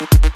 you.